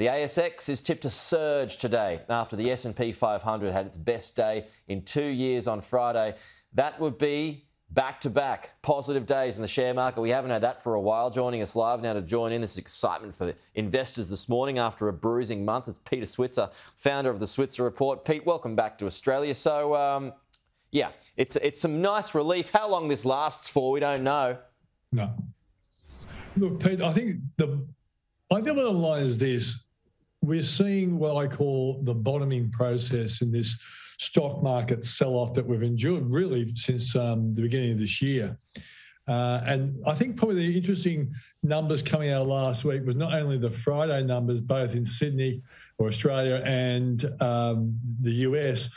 The ASX is tipped to surge today after the S&P 500 had its best day in two years on Friday. That would be back-to-back positive days in the share market. We haven't had that for a while. Joining us live now to join in this excitement for investors this morning after a bruising month. It's Peter Switzer, founder of the Switzer Report. Pete, welcome back to Australia. So, um, yeah, it's it's some nice relief. How long this lasts for, we don't know. No. Look, Pete, I think the I think the line is this: we're seeing what I call the bottoming process in this stock market sell-off that we've endured really since um, the beginning of this year. Uh, and I think probably the interesting numbers coming out last week was not only the Friday numbers, both in Sydney or Australia and um, the US,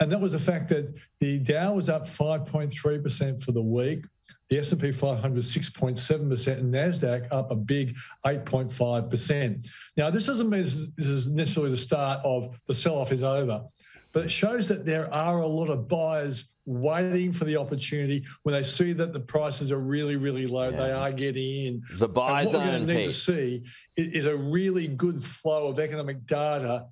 and that was the fact that the Dow was up 5.3% for the week, the S&P 500 6.7%, and Nasdaq up a big 8.5%. Now, this doesn't mean this is necessarily the start of the sell-off is over, but it shows that there are a lot of buyers waiting for the opportunity when they see that the prices are really, really low. Yeah. They are getting in. The buy zone. What we're going to need to see is a really good flow of economic data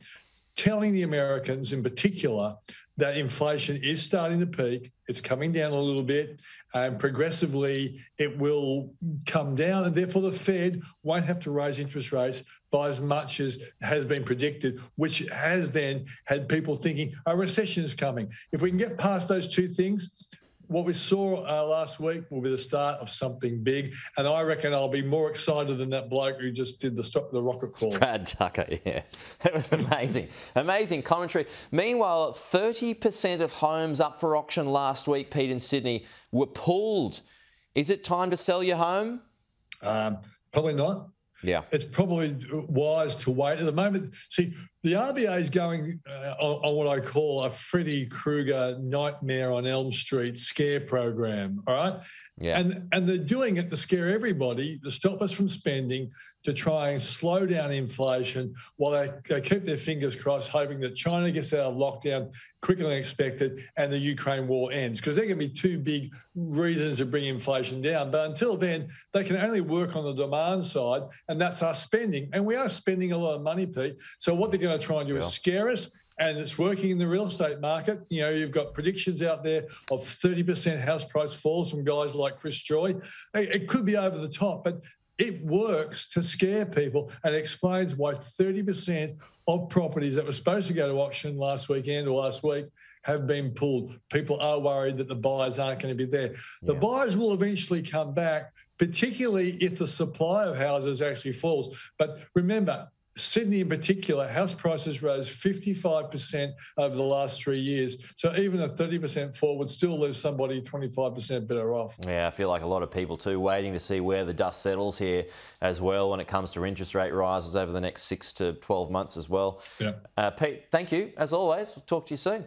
telling the Americans in particular that inflation is starting to peak. It's coming down a little bit, and progressively it will come down, and therefore the Fed won't have to raise interest rates by as much as has been predicted, which has then had people thinking a recession is coming. If we can get past those two things, what we saw uh, last week will be the start of something big, and I reckon I'll be more excited than that bloke who just did the stop the rocket call. Brad Tucker, yeah, that was amazing, amazing commentary. Meanwhile, 30% of homes up for auction last week, Pete in Sydney, were pulled. Is it time to sell your home? Um, probably not. Yeah. It's probably wise to wait. At the moment, see, the RBA is going uh, on, on, what I call a Freddy Krueger nightmare on Elm Street scare program. All right. Yeah. And, and they're doing it to scare everybody, to stop us from spending, to try and slow down inflation while they, they keep their fingers crossed, hoping that China gets out of lockdown quicker than expected and the Ukraine war ends. Because they're going to be two big reasons to bring inflation down. But until then, they can only work on the demand side, and that's our spending. And we are spending a lot of money, Pete. So what they're going to try and do yeah. is scare us and it's working in the real estate market. You know, you've got predictions out there of 30% house price falls from guys like Chris Joye. It could be over the top, but it works to scare people and explains why 30% of properties that were supposed to go to auction last weekend or last week have been pulled. People are worried that the buyers aren't going to be there. The yeah. buyers will eventually come back, particularly if the supply of houses actually falls. But remember, Sydney in particular, house prices rose 55% over the last three years. So even a 30% fall would still leave somebody 25% better off. Yeah, I feel like a lot of people too waiting to see where the dust settles here as well when it comes to interest rate rises over the next six to 12 months as well. Yeah. Uh, Pete, thank you as always. We'll talk to you soon.